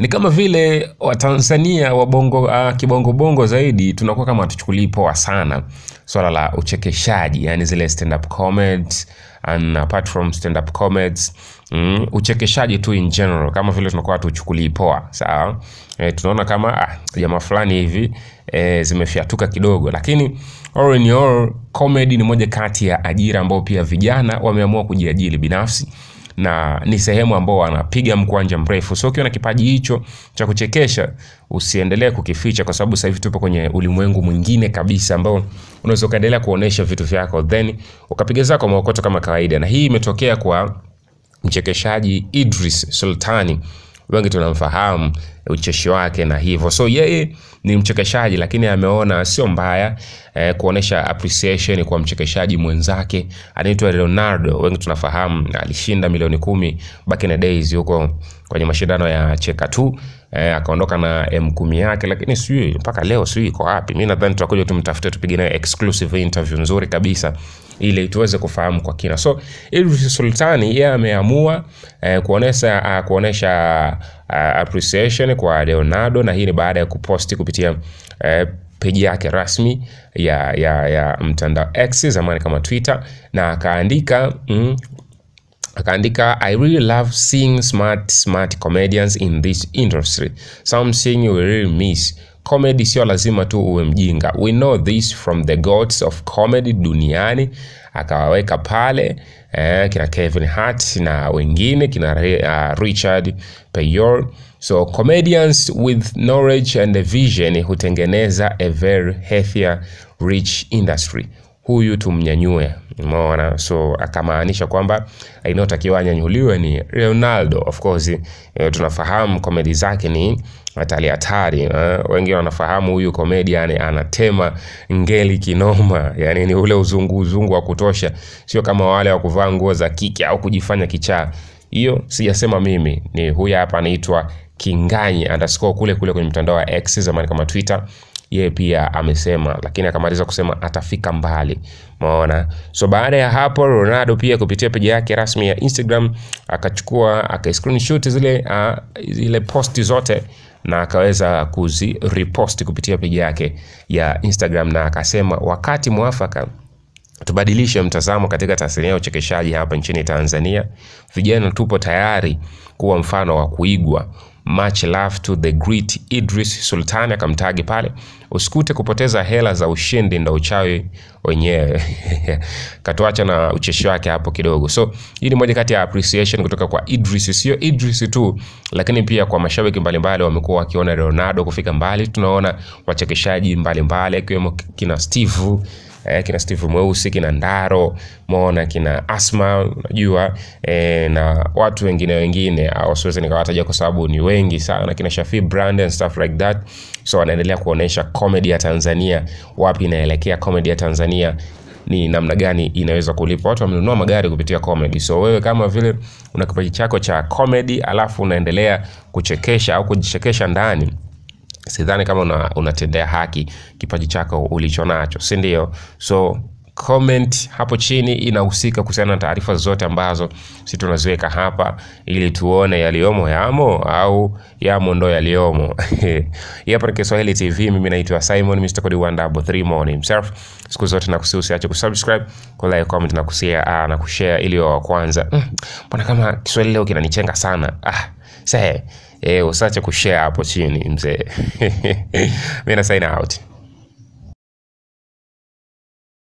ni kama vile watanzania wa bongo uh, kibongo bongo zaidi tunakuwa kama hatuchukulii poa sana. Swala la uchekeshaji yani zile stand up comedy and apart from stand up comedies mm, uchekeshaji tu in general. Kama vile tunakuwa hatuchukulii poa sawa? E, tunaona kama ah, jamaa fulani hivi e, zimefyatuka kidogo. Lakini all in all comedy ni moja kati ya ajira ambayo pia vijana wameamua kujiajiri binafsi na ni sehemu ambao wanapiga mkwanja mrefu. So ukiwa na kipaji hicho cha kuchekesha usiendelee kukificha kwa sababu sasa hivi tupo kwenye ulimwengu mwingine kabisa ambao unaweza ukaendelea kuonesha vitu vyako then ukapiga zako maokoto kama kawaida. Na hii imetokea kwa mchekeshaji idris sultani. Wengi tunamfahamu ucheshi wake na hivyo. So yeye ni mchekeshaji lakini ameona sio mbaya eh, kuonesha appreciation kwa mchekeshaji mwenzake. Anaitwa leonardo wengi tunafahamu alishinda milioni kumi back in the days huko kwenye mashindano ya cheka tu. Eh, akaondoka na m kumi yake lakini sijui mpaka leo sijui iko wapi. Mimi nadhani tutakuja tumtafute tupige naye exclusive interview nzuri kabisa ili tuweze kufahamu kwa kina. So Idris sultani yeye ameamua eh, kuonesha uh, kuonesha uh, appreciation kwa leonardo na hii ni baada ya kuposti kupitia eh, peji yake rasmi ya, ya, ya mtandao x zamani kama twitter na akaandika mm, akaandika i really love seeing smart smart comedians in this industry. Something we really miss. Comedy sio lazima tu uwe mjinga. We know this from the gods of comedy duniani akawaweka pale eh, kina kevin hart na wengine kina uh, richard payor so comedians with knowledge and a vision hutengeneza a very healthier rich industry huyu tumnyanyue. Umeona? So akamaanisha kwamba inayotakiwa anyanyuliwe ni Ronaldo. of course e, tunafahamu komedi zake ni hatari hatari Uh, wengi wanafahamu huyu comedian anatema ngeli kinoma. Yani ni ule uzungu uzungu wa kutosha. Sio kama wale wa kuvaa nguo za kike au kujifanya kichaa. Hiyo sijasema mimi. Ni huyu hapa anaitwa kinganyi underscore kule kule kwenye mtandao wa x zamani kama twitter yeye pia amesema lakini akamaliza kusema atafika mbali. Maona so baada ya hapo ronaldo pia kupitia peji yake rasmi ya instagram akachukua aka screenshot zile uh, zile posti zote na akaweza kuzirepost kupitia peji yake ya instagram na akasema wakati mwafaka tubadilishe mtazamo katika tasnia ya uchekeshaji hapa nchini tanzania. Vijana tupo tayari kuwa mfano wa kuigwa. Much love to the great idris sultani akamtagi pale. Usikute kupoteza hela za ushindi ndo uchawi wenyewe. Katuacha na ucheshi wake hapo kidogo. So hii ni moja kati ya appreciation kutoka kwa idris. Sio idris tu lakini pia kwa mashabiki mbalimbali wamekuwa wakiona Ronaldo kufika mbali. Tunaona wachekeshaji mbalimbali akiwemo kina steve eh, kina steve mweusi kina ndaro mona kina asma unajua eh, na watu wengine wengine siwezi nikawataja kwa sababu ni wengi sana kina shafi brand and stuff like that. So wanaendelea kuonesha comedy ya tanzania wapi inaelekea comedy ya tanzania ni namna gani inaweza kulipa. Watu wamenunua magari kupitia comedy. So wewe kama vile una kipaji chako cha comedy alafu unaendelea kuchekesha au kujichekesha ndani sidhani kama una, unatendea haki kipaji chako ulicho nacho si ndio? So comment hapo chini inahusika kuhusiana na taarifa zote ambazo si tunaziweka hapa ili tuone yaliyomo yamo au yamo ndo yaliyomo. Hapa ni kiswahili tv mimi naitwa simon mr cody one morning himself siku zote nakusi usiache kusubscribe kulike comment na ah, na kushare ili wa kwanza. Mbona mm, kama kiswahili leo kinanichenga sana. Ah, sahe. Eh, usiache kushare hapo chini mzee. Mimi na sign out